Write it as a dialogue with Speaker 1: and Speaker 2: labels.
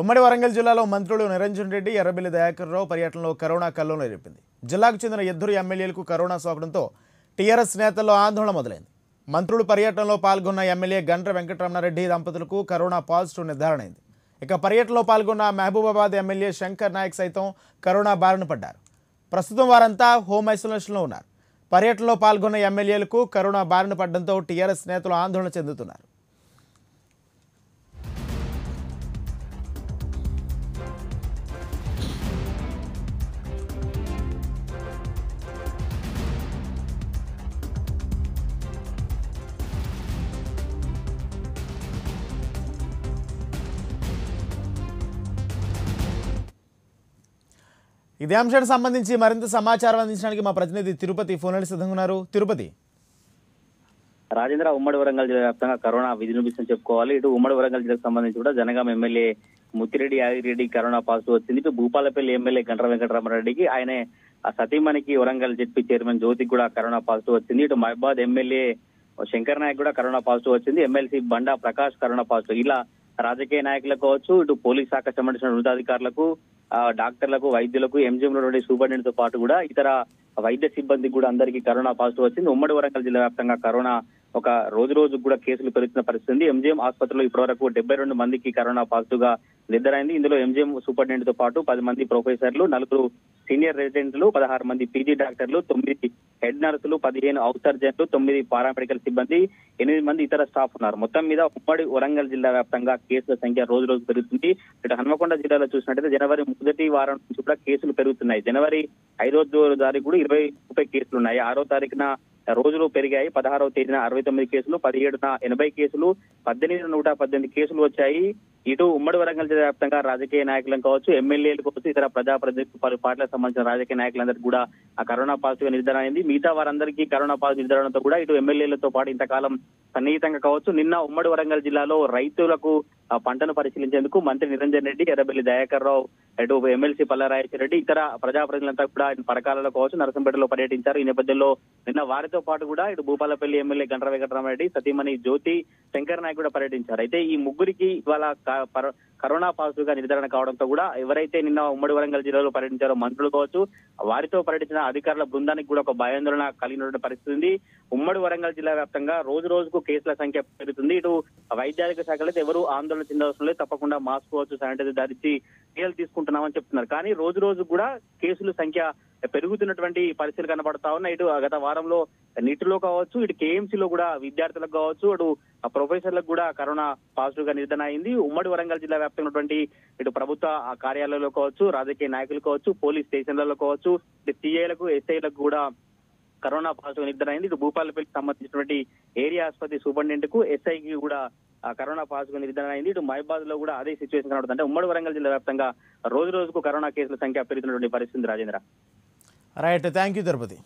Speaker 1: ఉమ్మడి వరంగల్ జిల్లాలో మంత్రులు నిరంజన్ రెడ్డి ఎర్రబెల్లి దయాకర్ రావు పర్యటనలో కరోనా కల్లోనే రేపింది జిల్లాకు చెందిన ఇద్దరు ఎమ్మెల్యేలకు కరోనా సోకడంతో టీఆర్ఎస్ నేతల్లో ఆందోళన మొదలైంది. మంత్రులు పర్యటనలో పాల్గొన్న ఎమ్మెల్యే గండ్ర వెంకటరమణారెడ్డి దంపతులకు కరోనా పాజిటివ్ నిర్ధారణ అయింది ఇక పర్యటనలో పాల్గొన్న మహబూబాబాద్ ఎమ్మెల్యే శంకర్ నాయక్ సైతం కరోనా బారిన పడ్డారు. ప్రస్తుతం వారంతా హోమ్ ఐసోలేషన్లో ఉన్నారు. పర్యటనలో పాల్గొన్న ఎమ్మెల్యేలకు కరోనా బారిన పడడంతో టీఆర్ఎస్ నేతలు ఆందోళన చెందుతున్నారు. ఇదే అంశానికి సంబంధించి మరింత సమాచారం అందించడానికి మా ప్రతినిధి తిరుపతి ఫోన్ సిద్ధంగా ఉన్నారు. తిరుపతి.
Speaker 2: రాజేంద్ర ఉమ్మడి వరంగల్ జిల్లా వ్యాప్తంగా కరోనా విజృంభిస్తుందని చెప్పుకోవాలి. ఇటు ఉమ్మడి వరంగల్ జిల్లాకు సంబంధించి కూడా Jangaon MLA Muthireddy Yagireddy corona positive వచ్చింది. ఇటు భూపాలపల్లి ఎమ్మెల్యే గండ్ర వెంకటరామరెడ్డికి ఆయన సతీమణికి వరంగల్ జెడ్పీ చైర్మన్ జ్యోతికి కూడా కరోనా పాజిటివ్ వచ్చింది. ఇటు మహబాద్ ఎమ్మెల్యే శంకర్ నాయక్ కూడా కరోనా పాజిటివ్ వచ్చింది. MLC Banda Prakash corona positive. ఇలా రాజకీయ నాయకులకు కావచ్చు ఇటు పోలీస్ శాఖ సంబంధించిన ఉన్నతాధికారులకు డాక్టర్లకు వైద్యులకు ఎంజిఎం లో ఉండే సూపరింటెండెంట్తో పాటు కూడా ఇతర వైద్య సిబ్బందికి కూడా అందరికీ కరోనా పాజిటివ్ వచ్చింది. ఉమ్మడి వరంగల్ జిల్లా వ్యాప్తంగా కరోనా ఒక రోజు రోజు కూడా కేసులు పెరుగుతున్న పరిస్థితి ఉంది. ఎంజిఎం ఆసుపత్రిలో ఇప్పటివరకు డెబ్బై రెండు మందికి కరోనా పాజిటివ్గా నిర్ధారైంది. ఇందులో ఎంజిఎం సూపరింటెండెంట్తో పాటు పది మంది ప్రొఫెసర్లు నలుగురు సీనియర్ రెసిడెంట్లు పదహారు మంది పీజీ డాక్టర్లు తొమ్మిది హెడ్ నర్సులు పదిహేను అవుట్ సర్జన్లు తొమ్మిది పారామెడికల్ సిబ్బంది ఎనిమిది మంది ఇతర స్టాఫ్ ఉన్నారు. మొత్తం మీద ఉమ్మడి వరంగల్ జిల్లా వ్యాప్తంగా కేసుల సంఖ్య రోజు రోజు పెరుగుతుంది. ఇటు హన్మకొండ జిల్లాలో చూసినట్టయితే జనవరి మొదటి వారం నుంచి కూడా కేసులు పెరుగుతున్నాయి. జనవరి ఐదో తారీఖు కూడా ఇరవై ముప్పై కేసులు ఉన్నాయి. ఆరో తారీఖున రోజులు పెరిగాయి. పదహారవ తేదీన అరవై తొమ్మిది కేసులు పదిహేడున ఎనభై కేసులు పద్దెనిమిది నూట పద్దెనిమిది కేసులు వచ్చాయి. ఇటు ఉమ్మడి వరంగల్ జిల్లా వ్యాప్తంగా రాజకీయ నాయకులను కావచ్చు ఎమ్మెల్యేలు కావచ్చు ఇతర ప్రజాప్రతినిధులు పలు పార్టీలకు సంబంధించిన రాజకీయ నాయకులందరికీ కూడా ఆ కరోనా పాజిటివ్ నిర్ధారణ అయింది. మిగతా వారందరికీ కరోనా పాజిటివ్ నిర్ధారణతో కూడా ఇటు ఎమ్మెల్యేలతో పాటు ఇంతకాలం సన్నిహితంగా కావచ్చు. నిన్న ఉమ్మడి వరంగల్ జిల్లాలో రైతులకు పంటను పరిశీలించేందుకు మంత్రి నిరంజన్ రెడ్డి ఎర్రబెల్లి దయాకర్ రావు ఇటు ఎమ్మెల్సీ పల్లారాయచర్ రెడ్డి ఇతర ప్రజాప్రతినిధులంతా కూడా ఇటు పరకాలలో కావచ్చు నరసంపేటలో పర్యటించారు. ఈ నేపథ్యంలో నిన్న వారితో పాటు కూడా ఇటు భూపాలపల్లి ఎమ్మెల్యే గండ్ర వెంకటరామరెడ్డి సతీమణి జ్యోతి శంకర్ నాయక్ కూడా పర్యటించారు. అయితే ఈ ముగ్గురికి ఇవాళ కరోనా పాజిటివ్గా నిర్ధారణ కావడంతో కూడా ఎవరైతే నిన్న ఉమ్మడి వరంగల్ జిల్లాలో పర్యటించారో మంత్రులు కావచ్చు వారితో పర్యటించిన అధికారుల బృందానికి కూడా ఒక భయాందోళన కలిగినటువంటి పరిస్థితి ఉంది. ఉమ్మడి వరంగల్ జిల్లా వ్యాప్తంగా రోజు రోజుకు కేసుల సంఖ్య పెరుగుతుంది. ఇటు వైద్యాధిక శాఖలో ఎవరు ఆందోళన చెందవలసిన లేదు. తప్పకుండా మాస్క్ కావచ్చు శానిటైజర్ ధరించి చర్యలు తీసుకుంటున్నామని చెప్తున్నారు. కానీ రోజు రోజు కూడా కేసుల సంఖ్య పెరుగుతున్నటువంటి పరిస్థితులు కనబడతా ఉన్నాయి. ఇటు గత వారంలో నీటిలో కావచ్చు ఇటు కేఎంసీలో లో కూడా విద్యార్థులకు కావచ్చు ఇటు ప్రొఫెసర్లకు కూడా కరోనా పాజిటివ్గా నిర్ధారణ అయింది. ఉమ్మడి వరంగల్ జిల్లా వ్యాప్తంగా ఉన్నటువంటి ఇటు ప్రభుత్వ కార్యాలయంలో కార్యాలయాల్లో కావచ్చు రాజకీయ నాయకులు కావచ్చు పోలీస్ స్టేషన్లలో కావచ్చు ఇటు సిఐలకు ఎస్ఐలకు కూడా కరోనా పాజిటివ్ నిర్ధారణ అయింది. ఇటు భూపాలపల్లికి సంబంధించినటువంటి ఏరియా ఆసుపత్రి సూపరింటెండెంట్కు ఎస్ఐకి కూడా కరోనా పాజిటివ్ నిర్ధారణ అయింది. ఇటు మహిబాద్లో కూడా అదే సిచ్యువేషన్ కనబడుతుంది అంటే ఉమ్మడి వరంగల్ జిల్లా వ్యాప్తంగా రోజు రోజుకు కరోనా కేసుల సంఖ్య పెరుగుతున్నటువంటి పరిస్థితి Rajendra.
Speaker 1: Right thank you Tirupati.